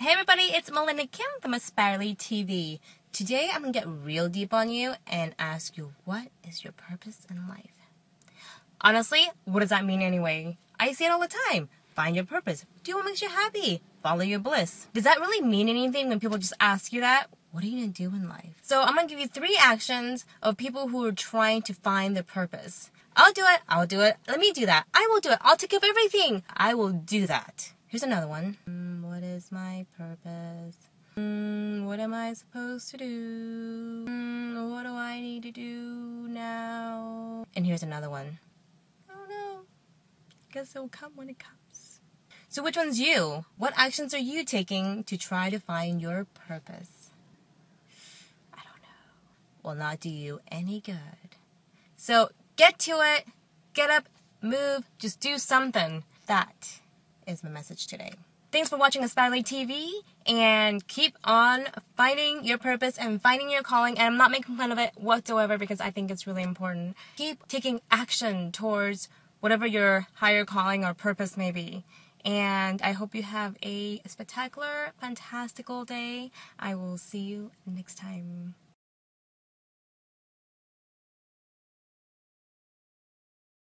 Hey everybody, it's Melinda Kim from Aspirely TV. Today I'm gonna get real deep on you and ask you what is your purpose in life? Honestly, what does that mean anyway? I see it all the time. Find your purpose. Do what makes you happy. Follow your bliss. Does that really mean anything when people just ask you that? What are you gonna do in life? So I'm gonna give you three actions of people who are trying to find their purpose. I'll do it. I'll do it. Let me do that. I will do it. I'll take care of everything. I will do that. Here's another one. Is my purpose? Mm, what am I supposed to do? Mm, what do I need to do now? And here's another one. I don't know. Guess it'll come when it comes. So which one's you? What actions are you taking to try to find your purpose? I don't know. Will not do you any good. So get to it. Get up, move, just do something. That is my message today. Thanks for watching Aspirely TV and keep on finding your purpose and finding your calling. And I'm not making fun of it whatsoever because I think it's really important. Keep taking action towards whatever your higher calling or purpose may be. And I hope you have a spectacular, fantastical day. I will see you next time.